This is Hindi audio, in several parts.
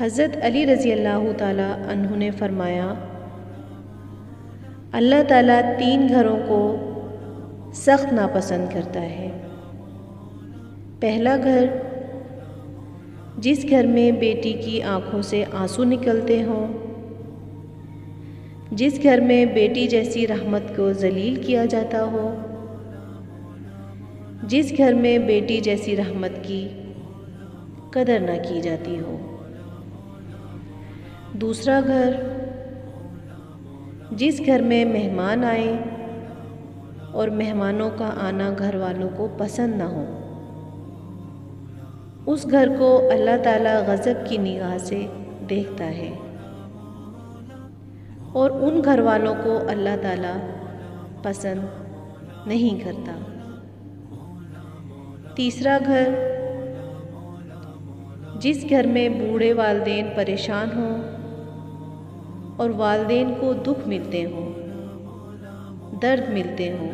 हज़रत अली रज़ी अल्लाह तु ने फ़रमाया, अल्लाह ताला तीन घरों को सख्त नापसंद करता है। पहला घर, जिस घर में बेटी की आँखों से आँसू निकलते हों, जिस घर में बेटी जैसी रहमत को जलील किया जाता हो, जिस घर में बेटी जैसी रहमत की कदर ना की जाती हो। दूसरा घर। जिस घर में मेहमान आए और मेहमानों का आना घर वालों को पसंद ना हो, उस घर को अल्लाह ताला गज़ब की निगाह से देखता है और उन घर वालों को अल्लाह ताला पसंद नहीं करता। तीसरा घर। जिस घर में बूढ़े वालदेन परेशान हों और वालदेन को दुख मिलते हों, दर्द मिलते हों।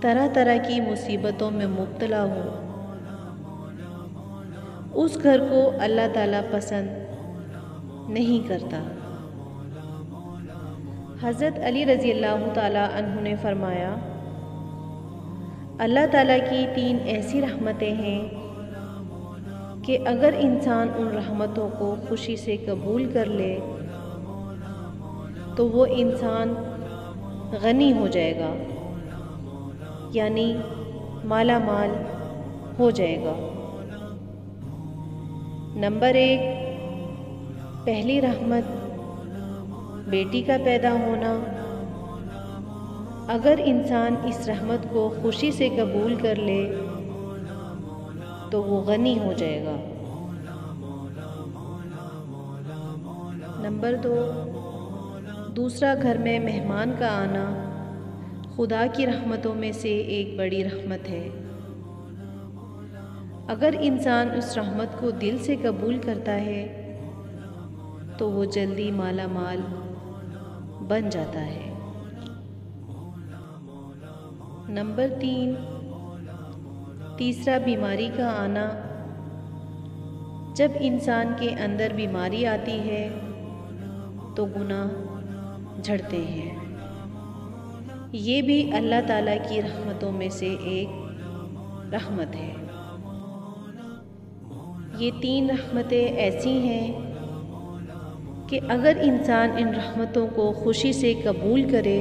तरह तरह की मुसीबतों में मुबतला हों। उस घर को अल्लाह ताला पसंद नहीं करता। हज़रत अली रज़ी अल्लाह तु ने फ़रमाया, अल्लाह ताला की तीन ऐसी रहमतें हैं कि अगर इंसान उन रहमतों को खुशी से कबूल कर ले तो वो इंसान गनी हो जाएगा, यानी माला माल हो जाएगा। नंबर एक, पहली रहमत बेटी का पैदा होना। अगर इंसान इस रहमत को खुशी से कबूल कर ले तो वो गनी हो जाएगा। नंबर दो दूसरा घर में मेहमान का आना खुदा की रहमतों में से एक बड़ी रहमत है। अगर इंसान उस रहमत को दिल से कबूल करता है तो वो जल्दी माला माल बन जाता है। नंबर तीन, तीसरा बीमारी का आना। जब इंसान के अंदर बीमारी आती है तो गुनाह झड़ते हैं। ये भी अल्लाह ताला की रहमतों में से एक रहमत है। ये तीन रहमतें ऐसी हैं कि अगर इंसान इन रहमतों को खुशी से कबूल करे